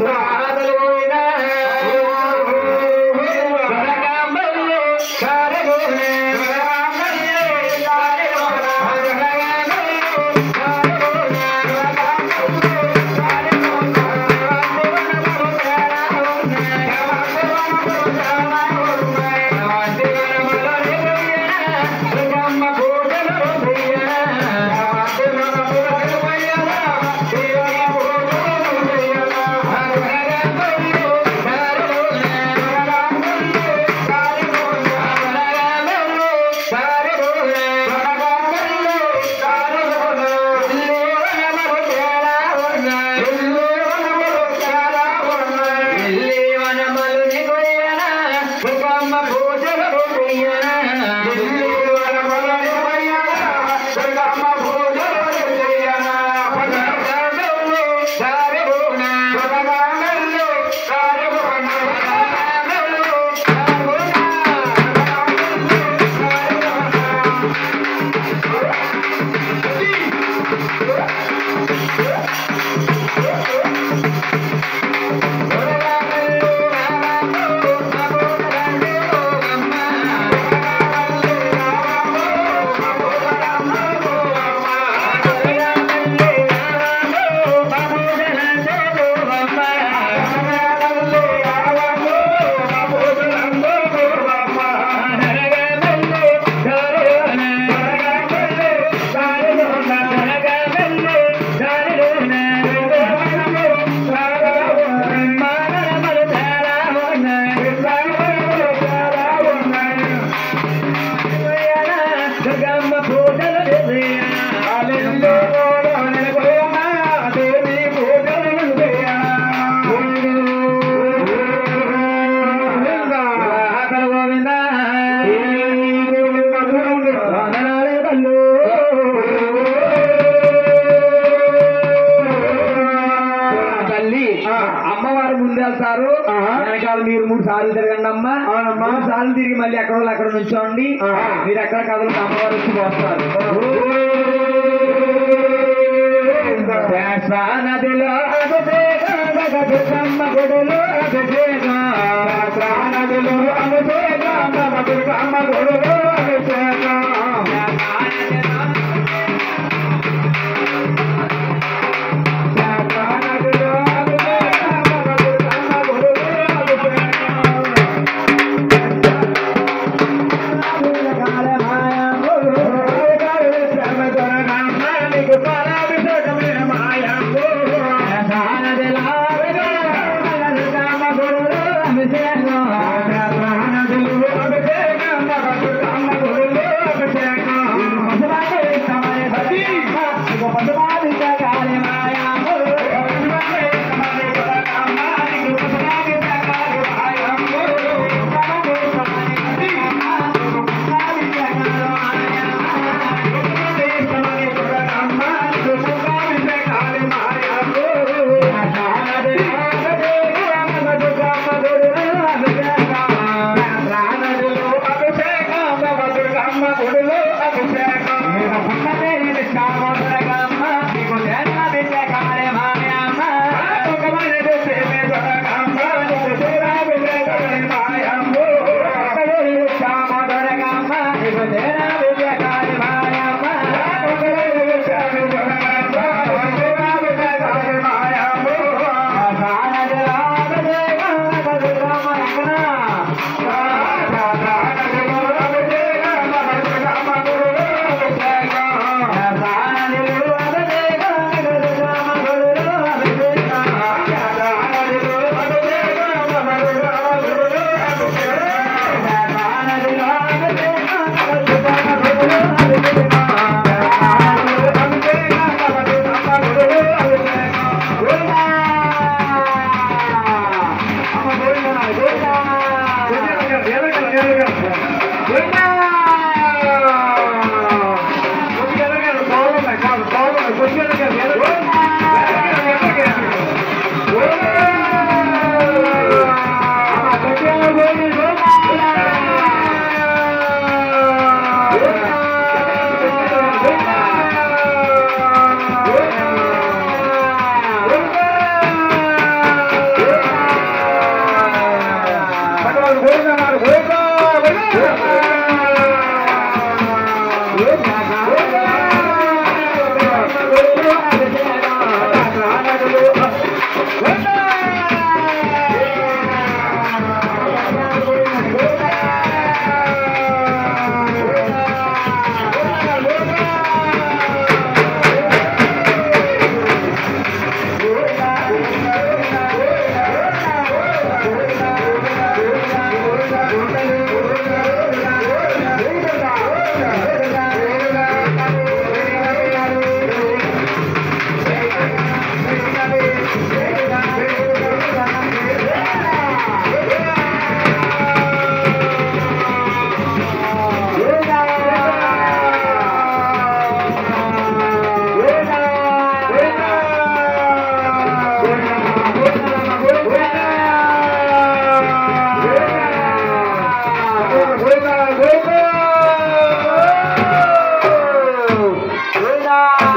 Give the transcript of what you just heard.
ஒரு ஆறுதல் వెనకాల మీరు మూడు సార్లు తిరగండి అమ్మ. మూడు సార్లు తిరిగి మళ్ళీ ఎక్కడ అక్కడ నుంచోండి. మీరు ఎక్కడ కథలు అమ్మవారు వచ్చి పోస్తారు. నదిలో గుడిలో దుర్గమ్మ గుడిలో Obrigada!